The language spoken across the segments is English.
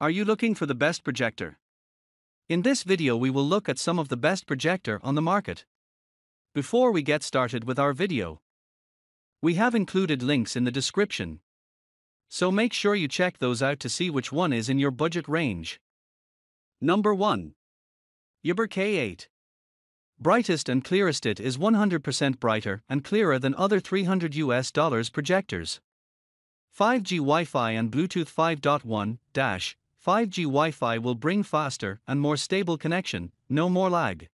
Are you looking for the best projector? In this video we will look at some of the best projector on the market. Before we get started with our video, we have included links in the description. So make sure you check those out to see which one is in your budget range. Number 1. Yaber K8. Brightest and clearest it is 100% brighter and clearer than other 300 US dollars projectors. 5G Wi-Fi and Bluetooth 5.1 dash 5G Wi Fi will bring faster and more stable connection, no more lag.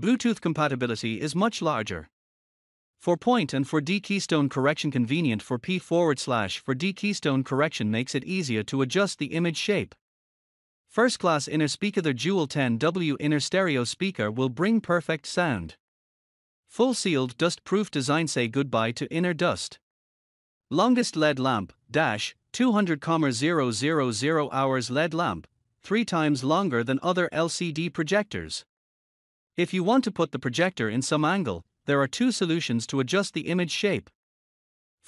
Bluetooth compatibility is much larger. For point and 4D keystone correction convenient 4P forward slash 4D keystone correction makes it easier to adjust the image shape. First class inner speaker the Jewel 10W inner stereo speaker will bring perfect sound. Full sealed dust proof design say goodbye to inner dust. Longest LED lamp, dash, 200, 000 hours LED lamp, three times longer than other LCD projectors. If you want to put the projector in some angle, there are two solutions to adjust the image shape.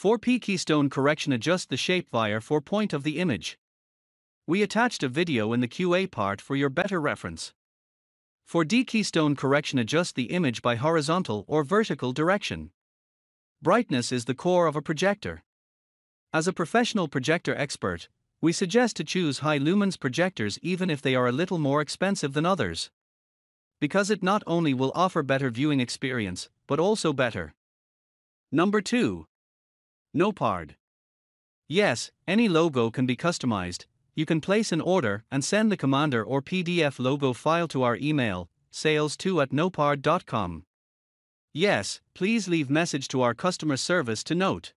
4P keystone correction adjust the shape via 4 point of the image. We attached a video in the QA part for your better reference. 4D keystone correction adjust the image by horizontal or vertical direction. Brightness is the core of a projector. As a professional projector expert, we suggest to choose high lumens projectors even if they are a little more expensive than others. Because it not only will offer better viewing experience, but also better. Number 2. Noparde. Yes, any logo can be customized. You can place an order and send the commander or PDF logo file to our email, sales2 at nopard.com. Yes, please leave message to our customer service to note.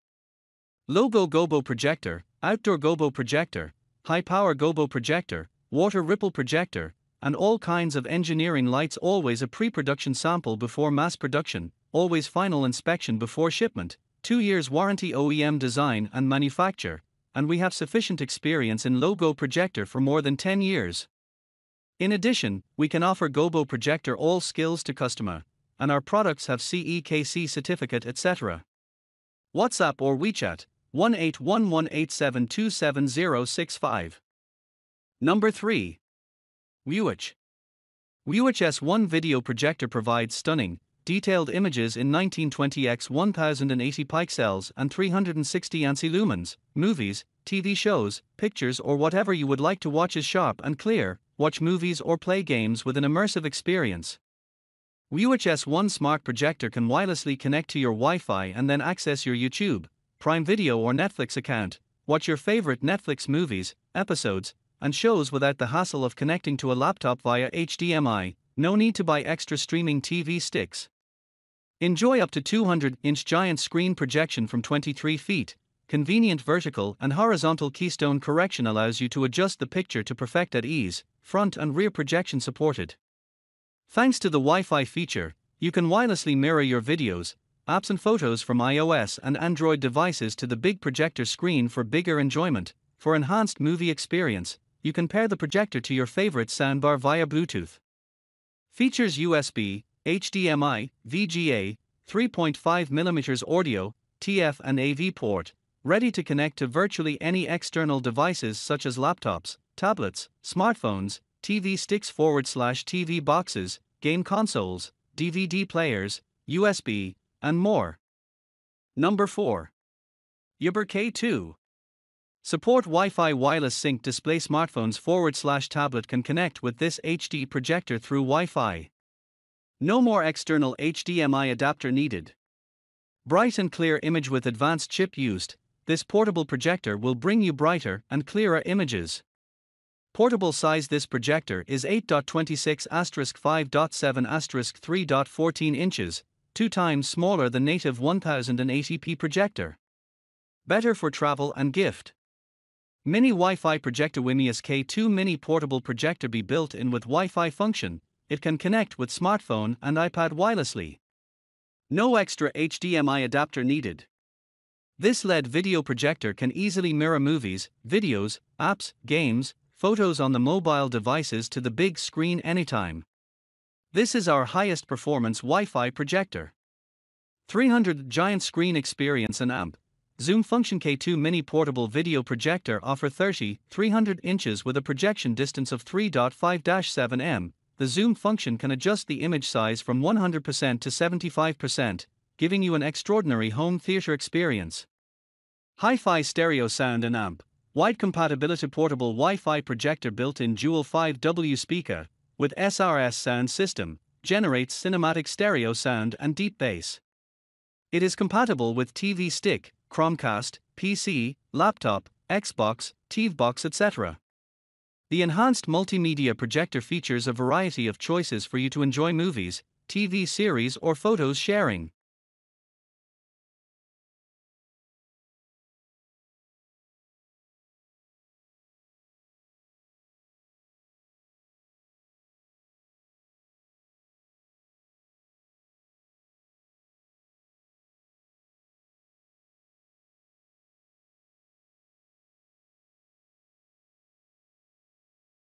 Logo Gobo projector, outdoor Gobo projector, high power Gobo projector, water ripple projector, and all kinds of engineering lights always a pre production sample before mass production, always final inspection before shipment, 2 years warranty OEM design and manufacture, and we have sufficient experience in logo projector for more than 10 years. In addition, we can offer Gobo projector all skills to customer, and our products have CEKC certificate etc. WhatsApp or WeChat 18118727065. Number 3. WeWatch. WeWatch S1 video projector provides stunning, detailed images in 1920x 1080 pixels and 360 ANSI lumens, movies, TV shows, pictures, or whatever you would like to watch is sharp and clear. Watch movies or play games with an immersive experience. WeWatch S1 smart projector can wirelessly connect to your Wi Fi and then access your YouTube, Prime Video or Netflix account, watch your favorite Netflix movies, episodes, and shows without the hassle of connecting to a laptop via HDMI, no need to buy extra streaming TV sticks. Enjoy up to 200 inch giant screen projection from 23 feet. Convenient vertical and horizontal keystone correction allows you to adjust the picture to perfect at ease, front and rear projection supported. Thanks to the Wi Fi feature, you can wirelessly mirror your videos, apps and photos from iOS and Android devices to the big projector screen for bigger enjoyment. For enhanced movie experience, you can pair the projector to your favorite soundbar via Bluetooth. Features USB, HDMI, VGA, 3.5mm audio, TF and AV port, ready to connect to virtually any external devices such as laptops, tablets, smartphones, TV sticks forward slash TV boxes, game consoles, DVD players, USB, and more. Number 4. Yaber K2. Support Wi Fi wireless sync display smartphones forward slash tablet can connect with this HD projector through Wi Fi. No more external HDMI adapter needed. Bright and clear image with advanced chip used, this portable projector will bring you brighter and clearer images. Portable size This projector is 8.26 5.7 3.14 inches, two times smaller than native 1080p projector. Better for travel and gift. Mini Wi-Fi projector Wimius K2 mini portable projector be built in with Wi-Fi function. It can connect with smartphone and iPad wirelessly. No extra HDMI adapter needed. This LED video projector can easily mirror movies, videos, apps, games, photos on the mobile devices to the big screen anytime. This is our highest performance Wi Fi projector. 300 giant screen experience and amp, Zoom Function K2 Mini Portable Video Projector offer 30, 300 inches with a projection distance of 3.5-7 m. The zoom function can adjust the image size from 100% to 75%, giving you an extraordinary home theater experience. Hi-Fi stereo sound and amp. Wide compatibility portable Wi-Fi projector built-in dual 5W speaker with SRS sound system generates cinematic stereo sound and deep bass. It is compatible with TV stick, Chromecast, PC, laptop, Xbox, TVBox, etc. The enhanced multimedia projector features a variety of choices for you to enjoy movies, TV series, or photos sharing.